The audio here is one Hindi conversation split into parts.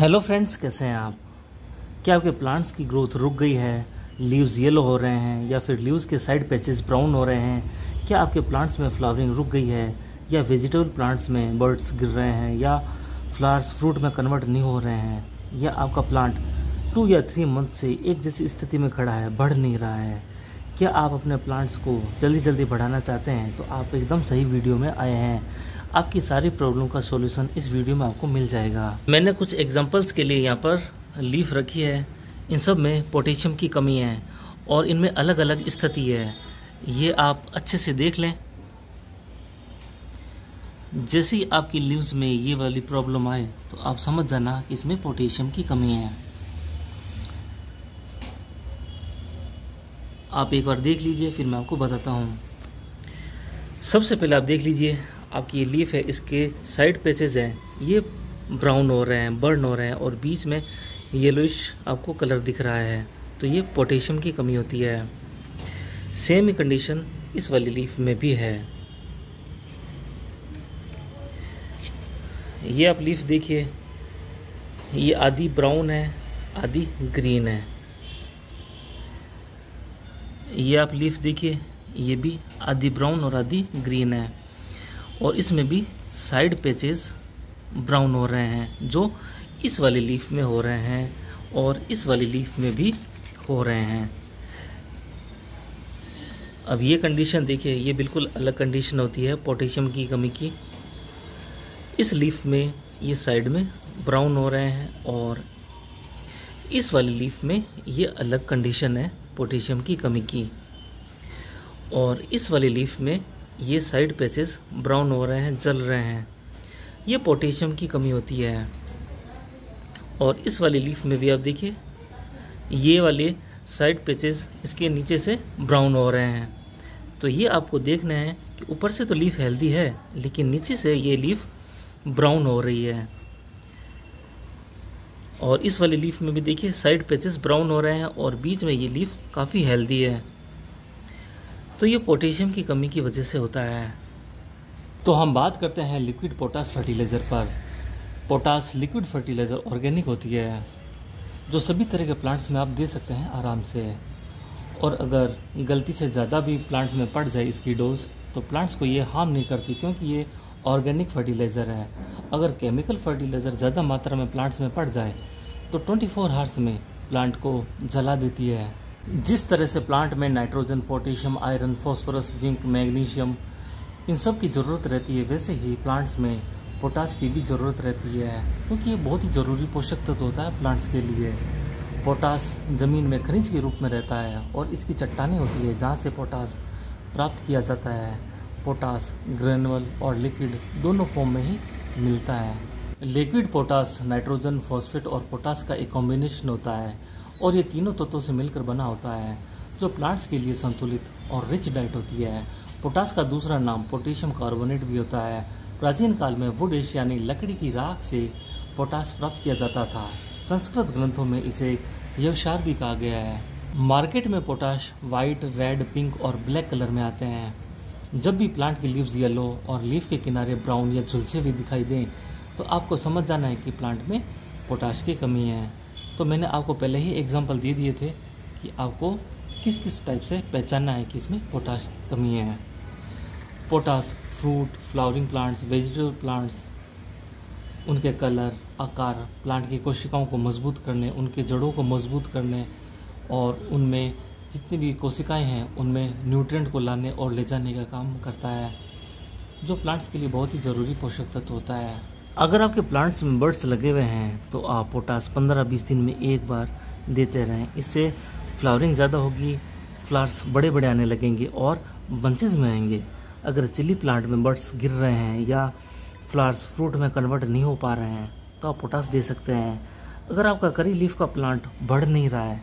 हेलो फ्रेंड्स कैसे हैं आप? क्या आपके प्लांट्स की ग्रोथ रुक गई है? लीव्स येलो हो रहे हैं या फिर लीव्स के साइड पैचेस ब्राउन हो रहे हैं? क्या आपके प्लांट्स में फ्लावरिंग रुक गई है? या वेजिटेबल प्लांट्स में बर्ड्स गिर रहे हैं? या फ्लावर्स फ्रूट में कन्वर्ट नहीं हो रहे हैं? या आपका प्लांट टू या थ्री मंथ से एक जैसी स्थिति में खड़ा है, बढ़ नहीं रहा है? क्या आप अपने प्लांट्स को जल्दी जल्दी बढ़ाना चाहते हैं? तो आप एकदम सही वीडियो में आए हैं। आपकी सारी प्रॉब्लम का सॉल्यूशन इस वीडियो में आपको मिल जाएगा। मैंने कुछ एग्जांपल्स के लिए यहाँ पर लीफ रखी है। इन सब में पोटेशियम की कमी है और इनमें अलग अलग स्थिति है। ये आप अच्छे से देख लें। जैसे ही आपकी लीव्स में ये वाली प्रॉब्लम आए तो आप समझ जाना कि इसमें पोटेशियम की कमी है। आप एक बार देख लीजिए, फिर मैं आपको बताता हूँ। सबसे पहले आप देख लीजिए आपकी ये लीफ है, इसके साइड पेसेज हैं। ये ब्राउन हो रहे हैं, बर्न हो रहे हैं और बीच में येलोइश आपको कलर दिख रहा है। तो ये पोटेशियम की कमी होती है। सेम कंडीशन इस वाली लीफ में भी है। ये आप लीफ देखिए। ये आधी ब्राउन है, आधी ग्रीन है। ये आप लीफ देखिए, ये भी आधी ब्राउन और आधी ग्रीन है। और इसमें भी साइड पेचेस ब्राउन हो रहे हैं, जो इस वाली लीफ में हो रहे हैं और इस वाली लीफ में भी हो रहे हैं। अब ये कंडीशन देखिए, ये बिल्कुल अलग कंडीशन होती है पोटेशियम की कमी की। इस लीफ में ये साइड में ब्राउन हो रहे हैं और इस वाली लीफ में ये अलग कंडीशन है पोटेशियम की कमी की। और इस वाली लीफ में ये साइड पैचेस ब्राउन हो रहे हैं, जल रहे हैं। ये पोटेशियम की कमी होती है। और इस वाली लीफ में भी आप देखिए, ये वाले साइड पैचेस इसके नीचे से ब्राउन हो रहे हैं। तो ये आपको देखना है कि ऊपर से तो लीफ हेल्दी है, लेकिन नीचे से ये लीफ ब्राउन हो रही है। और इस वाली लीफ में भी देखिए, साइड पैचेस ब्राउन हो रहे हैं और बीच में ये लीफ काफ़ी हेल्दी है। तो ये पोटेशियम की कमी की वजह से होता है। तो हम बात करते हैं लिक्विड पोटास फर्टिलाइज़र पर। पोटास लिक्विड फर्टिलाइज़र ऑर्गेनिक होती है, जो सभी तरह के प्लांट्स में आप दे सकते हैं आराम से। और अगर गलती से ज़्यादा भी प्लांट्स में पड़ जाए इसकी डोज तो प्लांट्स को ये हार्म नहीं करती क्योंकि ये ऑर्गेनिक फर्टिलाइज़र है। अगर केमिकल फर्टिलाइज़र ज़्यादा मात्रा में प्लांट्स में पड़ जाए तो 24 फोर हार्स में प्लांट को जला देती है। जिस तरह से प्लांट में nitrogen potassium iron phosphorus zinc magnesium इन सब की ज़रूरत रहती है, वैसे ही प्लांट्स में पोटास की भी ज़रूरत रहती है, क्योंकि ये बहुत ही ज़रूरी पोषक तत्व होता है प्लांट्स के लिए। पोटास ज़मीन में खनिज के रूप में रहता है और इसकी चट्टानें होती है जहाँ से पोटास प्राप्त किया जाता है। पोटास ग्रेनुअल और लिक्विड दोनों फॉर्म में ही मिलता है। लिक्विड पोटास नाइट्रोजन फॉस्फेट और पोटास का एक कॉम्बिनेशन होता है। और ये तीनों तत्वों से मिलकर बना होता है, जो प्लांट्स के लिए संतुलित और रिच डाइट होती है। पोटास का दूसरा नाम पोटेशियम कार्बोनेट भी होता है। प्राचीन काल में वुड एश यानी लकड़ी की राख से पोटास प्राप्त किया जाता था। संस्कृत ग्रंथों में इसे यवसार भी कहा गया है। मार्केट में पोटाश वाइट रेड पिंक और ब्लैक कलर में आते हैं। जब भी प्लांट की लीव्स येलो और लीफ के किनारे ब्राउन या झुलसे हुए दिखाई दें तो आपको समझ जाना है कि प्लांट में पोटाश की कमी है। तो मैंने आपको पहले ही एग्ज़ाम्पल दे दिए थे कि आपको किस किस टाइप से पहचानना है कि इसमें पोटास की कमी है। Potash fruit flowering plants vegetable plants उनके कलर आकार प्लांट की कोशिकाओं को मज़बूत करने, उनके जड़ों को मज़बूत करने और उनमें जितनी भी कोशिकाएँ हैं, उनमें न्यूट्रिएंट को लाने और ले जाने का काम करता है, जो प्लांट्स के लिए बहुत ही ज़रूरी पोषक तत्व होता है। अगर आपके प्लांट्स में बर्ड्स लगे हुए हैं तो आप पोटास 15-20 दिन में एक बार देते रहें। इससे फ्लावरिंग ज़्यादा होगी फ्लावर्स बड़े बड़े आने लगेंगे और बंचेज में आएँगे। अगर चिली प्लांट में बर्ड्स गिर रहे हैं या फ्लावर्स फ्रूट में कन्वर्ट नहीं हो पा रहे हैं तो आप पोटास दे सकते हैं। अगर आपका करी लीफ का प्लांट बढ़ नहीं रहा है,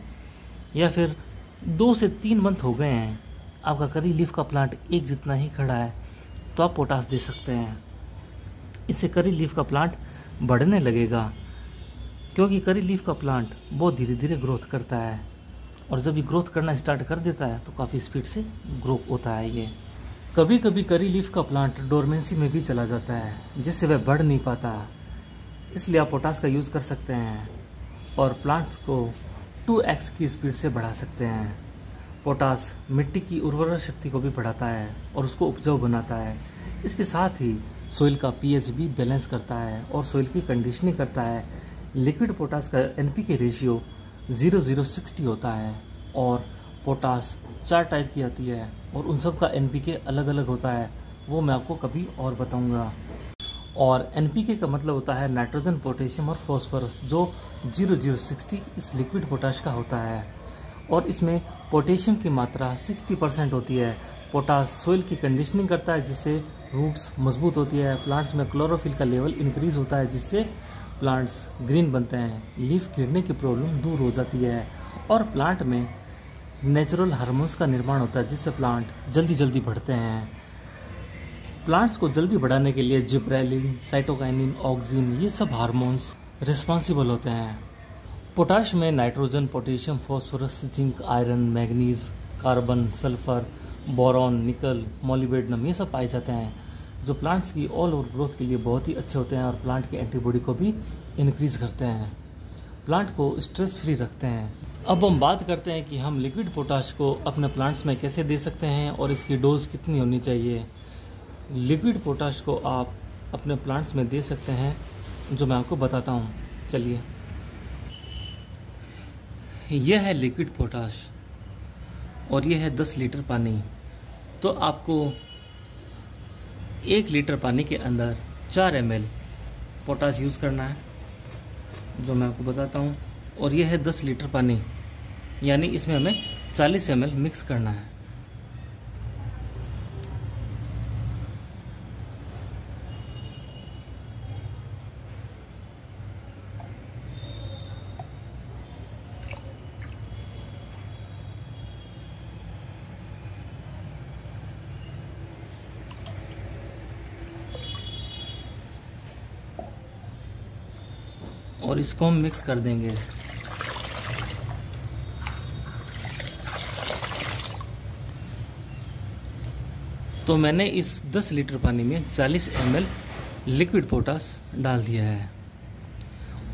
या फिर दो से तीन मंथ हो गए हैं, आपका करी लीफ का प्लांट एक जितना ही खड़ा है तो आप पोटास दे सकते हैं। इससे करी लीफ का प्लांट बढ़ने लगेगा। क्योंकि करी लीफ का प्लांट बहुत धीरे धीरे ग्रोथ करता है। और जब ये ग्रोथ करना स्टार्ट कर देता है तो काफ़ी स्पीड से ग्रो होता है ये। कभी कभी करी लीफ का प्लांट डोरमेंसी में भी चला जाता है, जिससे वह बढ़ नहीं पाता। इसलिए आप पोटास का यूज़ कर सकते हैं और प्लांट्स को 2x की स्पीड से बढ़ा सकते हैं। पोटास मिट्टी की उर्वरा शक्ति को भी बढ़ाता है और उसको उपजाऊ बनाता है। इसके साथ ही सोइल का पीएच भी बैलेंस करता है और सोइल की कंडीशनिंग करता है। लिक्विड पोटास का N K ratio zero zero sixty होता है और पोटास चार टाइप की आती है और उन सब का एन अलग अलग होता है। वो मैं आपको कभी और बताऊँगा। और एन का मतलब होता है नाइट्रोजन पोटेशियम और फॉस्फोरस जो ज़ीरो ज़ीरो सिक्सटी इस लिक्विड पोटाश का होता है। और इसमें पोटेशियम की मात्रा सिक्सटी परसेंट होती है। पोटास सोइल की कंडीशनिंग करता है जिससे रूट्स मज़बूत होती है प्लांट्स में क्लोरोफिल का लेवल इंक्रीज होता है, जिससे प्लांट्स ग्रीन बनते हैं। लीफ गिरने की प्रॉब्लम दूर हो जाती है और प्लांट में नेचुरल हार्मोन्स का निर्माण होता है, जिससे प्लांट जल्दी जल्दी बढ़ते हैं। प्लांट्स को जल्दी बढ़ाने के लिए जिब्रेलिन साइटोकाइनिन ऑक्सीजन ये सब हार्मोन्स रिस्पॉन्सिबल होते हैं। पोटाश में nitrogen potassium phosphorus zinc iron manganese carbon sulphur boron, nickel molybdenum ये सब पाए जाते हैं, जो प्लांट्स की ऑल ओवर ग्रोथ के लिए बहुत ही अच्छे होते हैं और प्लांट की एंटीबॉडी को भी इंक्रीज करते हैं। प्लांट को स्ट्रेस फ्री रखते हैं। अब हम बात करते हैं कि हम लिक्विड पोटाश को अपने प्लांट्स में कैसे दे सकते हैं और इसकी डोज कितनी होनी चाहिए। लिक्विड पोटाश को आप अपने प्लांट्स में दे सकते हैं, जो मैं आपको बताता हूँ। चलिए। यह है लिक्विड पोटाश और यह है दस लीटर पानी। तो आपको एक लीटर पानी के अंदर चार एम एल पोटास यूज़ करना है, जो मैं आपको बताता हूँ। और यह है दस लीटर पानी, यानी इसमें हमें चालीस एम एल मिक्स करना है। और इसको हम मिक्स कर देंगे। तो मैंने इस 10 लीटर पानी में 40 एम लिक्विड पोटास डाल दिया है।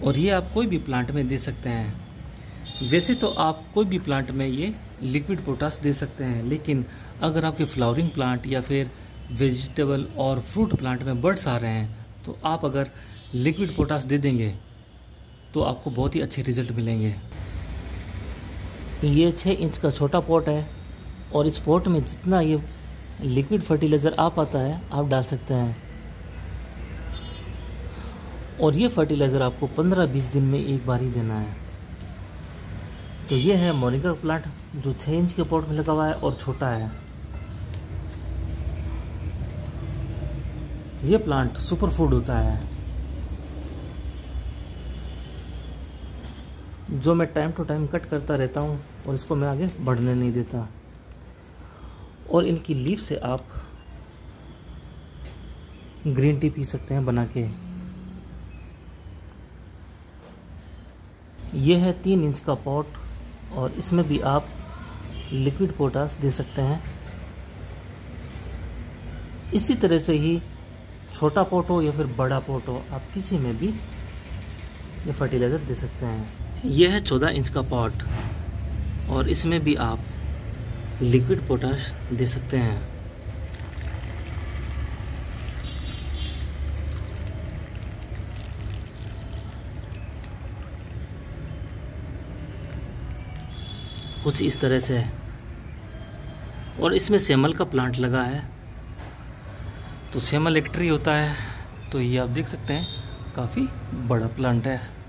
और ये आप कोई भी प्लांट में दे सकते हैं। वैसे तो आप कोई भी प्लांट में ये लिक्विड पोटास दे सकते हैं, लेकिन अगर आपके फ्लावरिंग प्लांट या फिर वेजिटेबल और फ्रूट प्लांट में बर्ड्स आ रहे हैं तो आप अगर लिक्विड पोटास दे देंगे तो आपको बहुत ही अच्छे रिज़ल्ट मिलेंगे। ये छः इंच का छोटा पॉट है और इस पॉट में जितना ये लिक्विड फर्टिलाइज़र आ पाता है, आप डाल सकते हैं। और ये फर्टिलाइज़र आपको 15-20 दिन में एक बार ही देना है। तो ये है मोनिका प्लांट, जो छः इंच के पॉट में लगा हुआ है और छोटा है। ये प्लांट सुपर फ़ूड होता है। जो मैं टाइम टू टाइम कट करता रहता हूँ और इसको मैं आगे बढ़ने नहीं देता। और इनकी लीफ से आप ग्रीन टी पी सकते हैं बना के। यह है तीन इंच का पॉट और इसमें भी आप लिक्विड पोटास दे सकते हैं। इसी तरह से ही छोटा पोट हो या फिर बड़ा पोट हो, आप किसी में भी ये फर्टिलाइज़र दे सकते हैं। यह है चौदह इंच का पॉट। और इसमें भी आप लिक्विड पोटाश दे सकते हैं। कुछ इस तरह से। और इसमें सेमल का प्लांट लगा है। तो सेमल एक ट्री होता है। तो ये आप देख सकते हैं, काफ़ी बड़ा प्लांट है।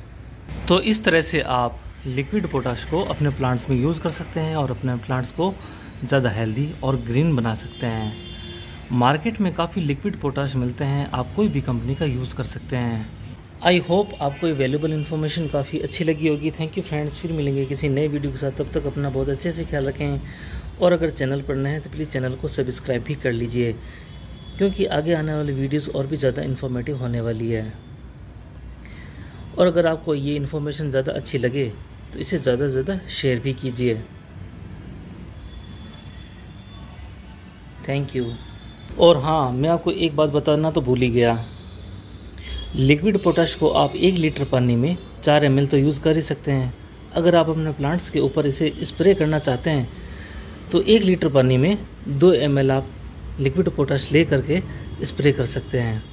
तो इस तरह से आप लिक्विड पोटाश को अपने प्लांट्स में यूज़ कर सकते हैं और अपने प्लांट्स को ज़्यादा हेल्दी और ग्रीन बना सकते हैं। मार्केट में काफ़ी लिक्विड पोटाश मिलते हैं, आप कोई भी कंपनी का यूज़ कर सकते हैं। आई होप आपको ये वैल्यूबल इन्फॉर्मेशन काफ़ी अच्छी लगी होगी। थैंक यू फ्रेंड्स फिर मिलेंगे किसी नए वीडियो के साथ। तब तक अपना बहुत अच्छे से ख्याल रखें और अगर चैनल पर नए हैं तो प्लीज़ चैनल को सब्सक्राइब भी कर लीजिए, क्योंकि आगे आने वाली वीडियोज़ और भी ज़्यादा इन्फॉर्मेटिव होने वाली है। और अगर आपको ये इन्फॉर्मेशन ज़्यादा अच्छी लगे तो इसे ज़्यादा से ज़्यादा शेयर भी कीजिए। थैंक यू और हाँ मैं आपको एक बात बताना तो भूल ही गया। लिक्विड पोटाश को आप एक लीटर पानी में चार एमएल तो यूज़ कर ही सकते हैं। अगर आप अपने प्लांट्स के ऊपर इसे स्प्रे करना चाहते हैं तो एक लीटर पानी में दो एम आप लिक्विड पोटाश ले करके स्प्रे कर सकते हैं।